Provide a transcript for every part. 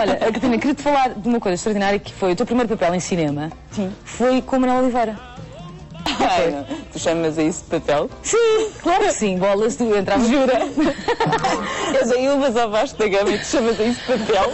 Olha, Catarina, queria-te falar de uma coisa extraordinária que foi o teu primeiro papel em cinema. Sim. Foi com Manuel Oliveira. Ai, não. Tu chamas a isso de papel? Sim, claro que sim. Bolas, tu entravas. Jura? Eu dei ilvas ao Vasco da Gama e tu chamas a isso de papel?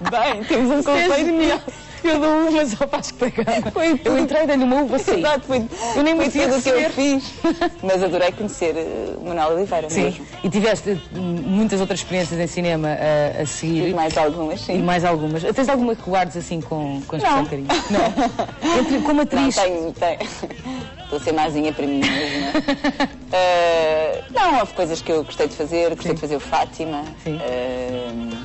Bem, temos um conceito. Eu dou umas ao Vasco da Gama. Foi Eu entrei, dei-lhe uma uva, sim. Exato, foi, Eu nem foi tudo o que eu fiz. Mas adorei conhecer uh, Manuel Oliveira Sim. mesmo. E tiveste hum, muitas outras experiências em cinema a, a E seguir. mais algumas, E sim. mais algumas. Tens alguma que guardes assim com, com especial Não. carinho? Não. Entre, como Não, atriz. tenho, tenho. Estou a ser mazinha para mim mesma. Uh, não, houve coisas que eu gostei de fazer. Gostei Sim. de fazer o Fátima. Sim. Uh,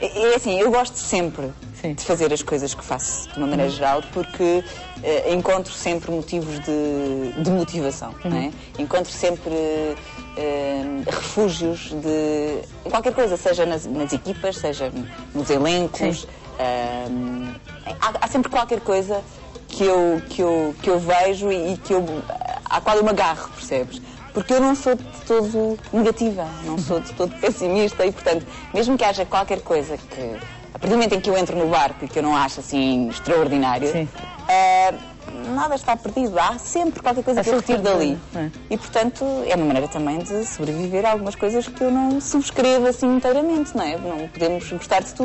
é assim, eu gosto sempre Sim. de fazer as coisas que faço, de uma maneira geral, porque eh, encontro sempre motivos de, de motivação. Não é? Encontro sempre eh, refúgios de qualquer coisa, seja nas, nas equipas, seja nos elencos. Eh, há, há sempre qualquer coisa que eu, que eu, que eu vejo e que eu, à qual eu me agarro, percebes? Porque eu não sou de todo negativa, não sou de todo pessimista e, portanto, mesmo que haja qualquer coisa que, a partir do momento em que eu entro no barco e que eu não acho assim extraordinário, eh, nada está perdido. Há sempre qualquer coisa Há que eu retiro dali. coisa, E, portanto, é uma maneira também de sobreviver a algumas coisas que eu não subscrevo assim inteiramente, não é? Não podemos gostar de tudo.